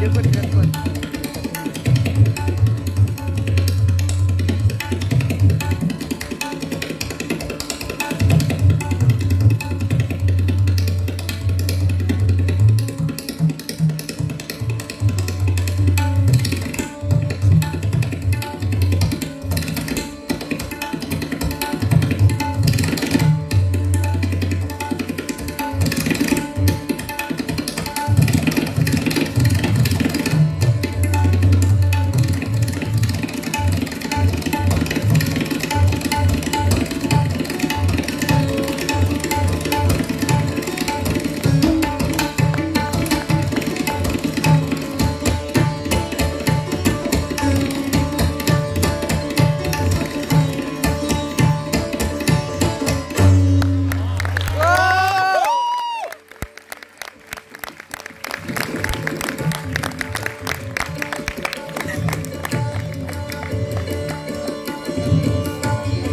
Qué fuerte, qué fuerte.